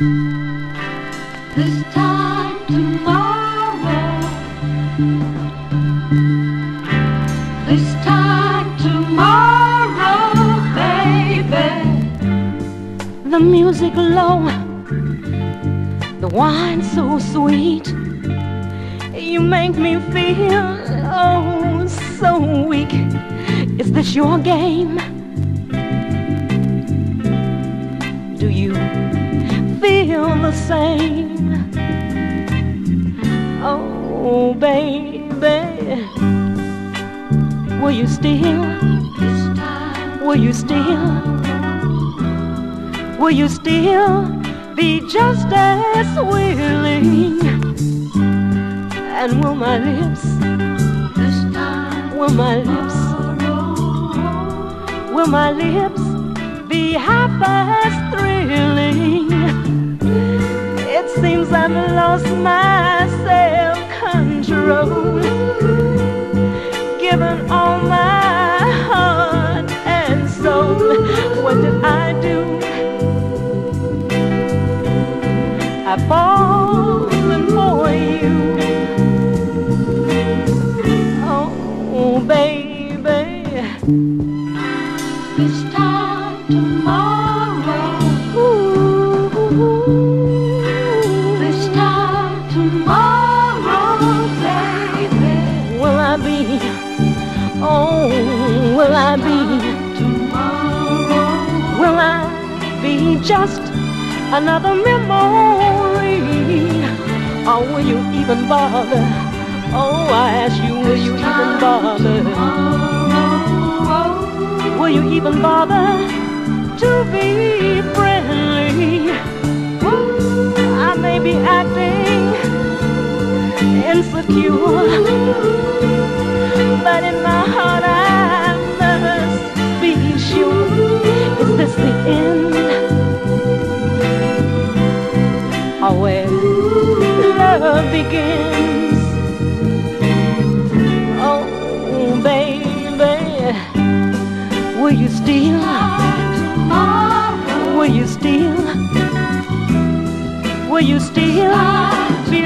This time tomorrow. This time tomorrow, baby. The music low, the wine so sweet. You make me feel oh so weak. Is this your game? Do you same? Oh, baby, will you still? Will you still? Will you still be just as willing? And will my lips, will my lips, will my lips be I've lost my self-control, given all my heart and soul. What did I do? I've fallen for you. Oh, baby. Just another memory? Or will you even bother? Oh, I ask you, will you even bother? Will you even bother to be friendly? I may be acting insecure, but in my heart love begins? Oh, baby, will you still? Tomorrow. Will you still? Will you still be